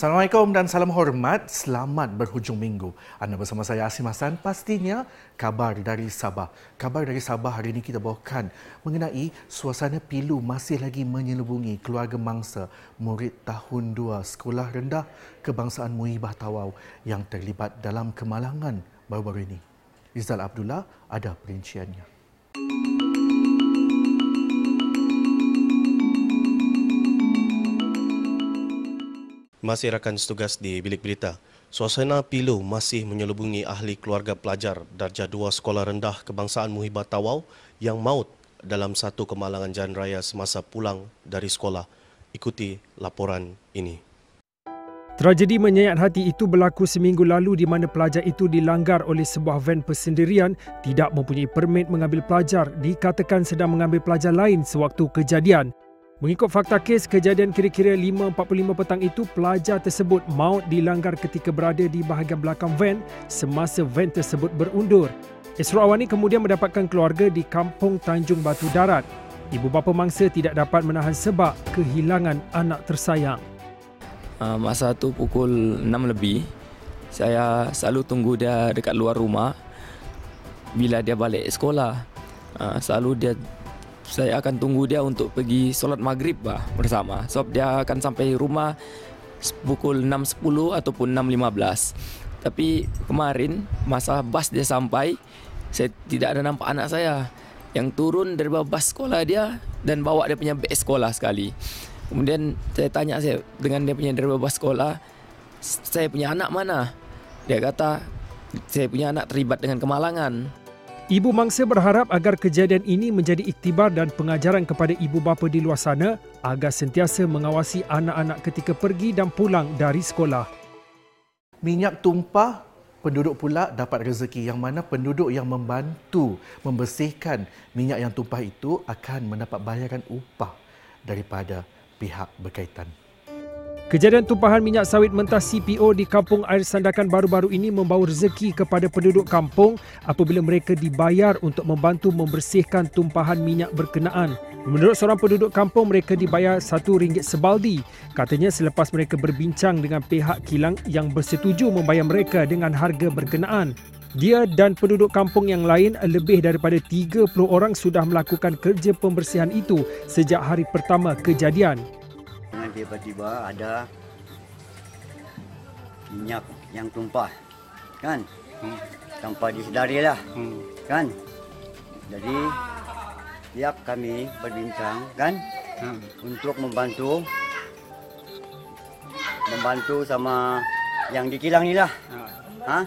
Assalamualaikum dan salam hormat. Selamat berhujung minggu. Anda bersama saya Asim Hassan. Pastinya kabar dari Sabah. Kabar dari Sabah hari ini kita bawakan mengenai suasana pilu masih lagi menyelubungi keluarga mangsa murid tahun 2 Sekolah Rendah Kebangsaan Muhibah Tawau yang terlibat dalam kemalangan baru-baru ini. Rizal Abdullah ada perinciannya. Masih rakan setugas di bilik berita. Suasana pilu masih menyelubungi ahli keluarga pelajar darjah dua sekolah rendah kebangsaan Muhibah Tawau yang maut dalam satu kemalangan jalan raya semasa pulang dari sekolah. Ikuti laporan ini. Tragedi menyayat hati itu berlaku seminggu lalu di mana pelajar itu dilanggar oleh sebuah van persendirian tidak mempunyai permit mengambil pelajar dikatakan sedang mengambil pelajar lain sewaktu kejadian. Mengikut fakta kes, kejadian kira-kira 5.45 petang itu, pelajar tersebut maut dilanggar ketika berada di bahagian belakang van semasa van tersebut berundur. Esro Awani kemudian mendapatkan keluarga di Kampung Tanjung Batu Darat. Ibu bapa mangsa tidak dapat menahan sebab kehilangan anak tersayang. Ah, masa tu pukul 6 lebih, saya selalu tunggu dia dekat luar rumah bila dia balik sekolah. Ah, selalu dia saya akan tunggu dia untuk pergi solat maghrib bah, bersama. Sebab dia akan sampai rumah pukul 6.10 ataupun 6.15. Tapi kemarin masa bas dia sampai, saya tidak ada nampak anak saya yang turun dari bas sekolah dia dan bawa dia punya beg sekolah sekali. Kemudian saya tanya saya dengan dia punya dari bas sekolah, saya punya anak mana? Dia kata, saya punya anak terlibat dengan kemalangan. Ibu mangsa berharap agar kejadian ini menjadi iktibar dan pengajaran kepada ibu bapa di luar sana agar sentiasa mengawasi anak-anak ketika pergi dan pulang dari sekolah. Minyak tumpah, penduduk pula dapat rezeki yang mana penduduk yang membantu membersihkan minyak yang tumpah itu akan mendapat bayaran upah daripada pihak berkaitan. Kejadian tumpahan minyak sawit mentah CPO di kampung air sandakan baru-baru ini membawa rezeki kepada penduduk kampung apabila mereka dibayar untuk membantu membersihkan tumpahan minyak berkenaan. Menurut seorang penduduk kampung, mereka dibayar RM1 sebaldi. Katanya selepas mereka berbincang dengan pihak kilang yang bersetuju membayar mereka dengan harga berkenaan. Dia dan penduduk kampung yang lain lebih daripada 30 orang sudah melakukan kerja pembersihan itu sejak hari pertama kejadian tiba-tiba ada minyak yang tumpah kan? Hmm. tanpa disedari lah hmm. kan? Jadi tiap kami berbincang kan? Hmm. untuk membantu membantu sama yang di kilang ni lah. Hmm. ha?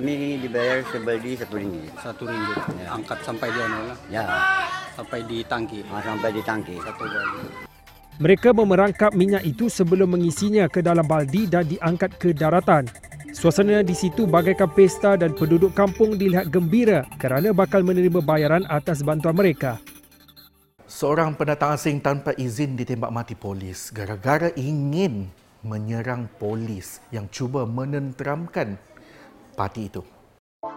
Kami dibayar sebeli satu ringgit. Satu ringgit. Ya. angkat sampai di mana lah. Ya. Sampai di tangki. Ha, sampai di tangki. Satu kali mereka memerangkap minyak itu sebelum mengisinya ke dalam baldi dan diangkat ke daratan. Suasana di situ bagaikan pesta dan penduduk kampung dilihat gembira kerana bakal menerima bayaran atas bantuan mereka. Seorang pendatang asing tanpa izin ditembak mati polis gara-gara ingin menyerang polis yang cuba menenteramkan parti itu.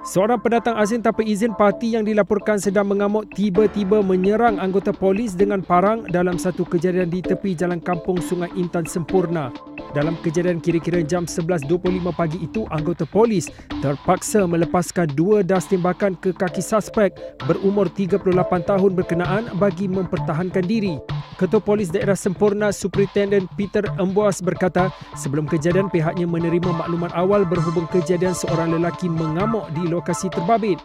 Seorang pendatang asing tanpa izin parti yang dilaporkan sedang mengamuk tiba-tiba menyerang anggota polis dengan parang dalam satu kejadian di tepi jalan kampung Sungai Intan Sempurna. Dalam kejadian kira-kira jam 11.25 pagi itu, anggota polis terpaksa melepaskan dua das tembakan ke kaki suspek berumur 38 tahun berkenaan bagi mempertahankan diri. Ketua Polis Daerah Sempurna Superintendent Peter Embuas berkata, sebelum kejadian pihaknya menerima maklumat awal berhubung kejadian seorang lelaki mengamuk di lokasi terbabit.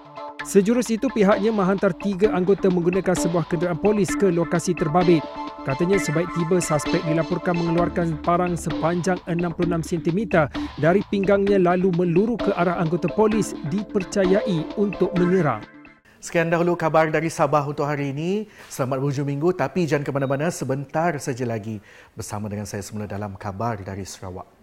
Sejurus itu pihaknya menghantar tiga anggota menggunakan sebuah kenderaan polis ke lokasi terbabit. Katanya sebaik tiba suspek dilaporkan mengeluarkan parang sepanjang 66 cm dari pinggangnya lalu meluru ke arah anggota polis dipercayai untuk menyerang. Sekian dahulu kabar dari Sabah untuk hari ini. Selamat berhujung minggu tapi jangan ke mana-mana sebentar saja lagi bersama dengan saya semula dalam kabar dari Sarawak.